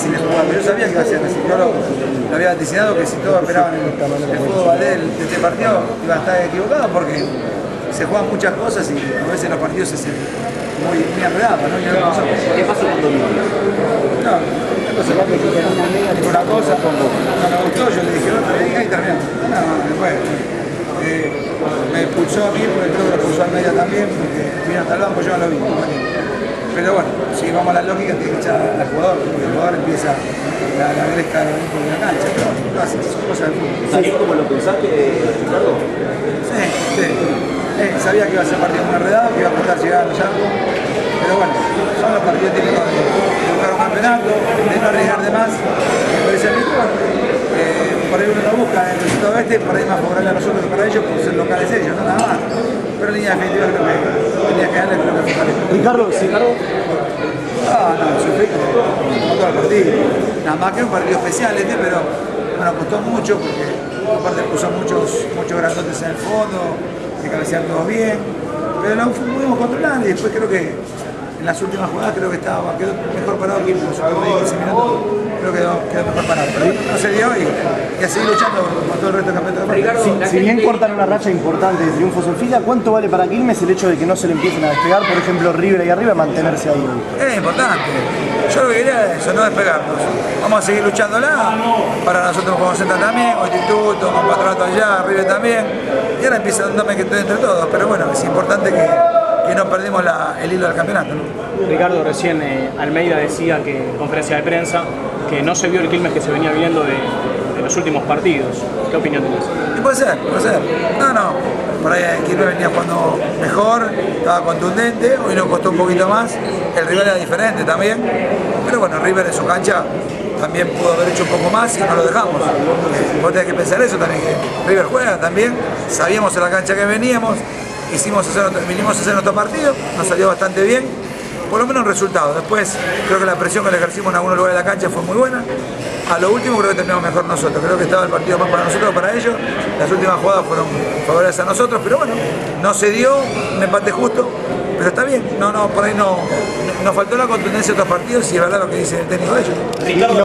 difícil de jugar, pero yo sabía que iba a ser así. Yo lo, lo había vaticinado que si todos esperaban el, el fútbol de, de este partido iba a estar equivocado porque se juegan muchas cosas y a veces los partidos se hacen muy, muy enredados, ¿no? No. ¿Qué pasó con Domingo? No, una cosa, una cosa, no me gustó, yo le dije otra, le dije y terminó. No, no, después. Eh, me expulsó a mí, porque creo que lo expulsó al media también, porque vino hasta el banco, yo no lo vi. Pero bueno, si vamos a la lógica, tiene que echar al jugador, porque el jugador empieza la, la gresca de la cancha, pero no, son cosas del fútbol. ¿Salió como lo pensaste, Ricardo? Sí, sí. Eh, sabía que iba a ser un partido muy enredado, que iba a costar llegar allá. Pero bueno, son los partidos típicos de, de buscar un campeonato, de no arriesgar de más. Me parece a mí eh, por ahí uno no busca el resultado este, por ahí más favorable a nosotros que para ellos, por ser locales ellos, no nada más. Pero en línea definitiva creo que tenía que darle, creo que fue. Ricardo. Ah, no, sufrí como, como todo el partido. Nada más que un partido especial este, pero bueno, costó mucho porque aparte puso muchos, muchos grandotes en el fondo, se cabecearon todos bien, pero lo pudimos controlar y después creo que en las últimas jugadas creo que estaba, quedó mejor parado que en los últimos 15 minutos, creo que quedó, mejor parado. Pero no se dio y, y a seguir luchando por todo el resto del campeonato. Ricardo, Si, si bien gente- cortan una racha importante de triunfos en fila, ¿cuánto vale para Quilmes el hecho de que no se le empiecen a despegar, por ejemplo, River ahí arriba, mantenerse ahí hoy? Es importante. Yo lo que quería es eso, no despegarnos. Vamos a seguir luchándola. Para nosotros como Central también, con Instituto, con Patronato allá, River también. Y ahora empieza un dame que estoy entre todos. Pero bueno, es importante que, que no perdemos la- el hilo del campeonato. ¿no? Ricardo, recién eh, Almeida decía que en conferencia de prensa que no se vio el Quilmes que se venía viendo de, de los últimos partidos. ¿Qué opinión tenés? Y puede ser, puede ser. No, no. Por ahí Quilmes venía jugando mejor, estaba contundente, hoy nos costó un poquito más. El rival era diferente también. Pero bueno, River en su cancha también pudo haber hecho un poco más y no lo dejamos. Vos tenés que pensar eso también, que River juega también. Sabíamos en la cancha que veníamos, hicimos hacer vinimos a hacer nuestro partido, nos salió bastante bien por lo menos un resultado. Después creo que la presión que le ejercimos en algunos lugares de la cancha fue muy buena. A lo último creo que terminamos mejor nosotros. Creo que estaba el partido más para nosotros para ellos. Las últimas jugadas fueron favorables a nosotros, pero bueno, no se dio, un empate justo, pero está bien. No, no, por ahí no, nos faltó la contundencia de otros partidos y es verdad lo que dice el técnico de ellos.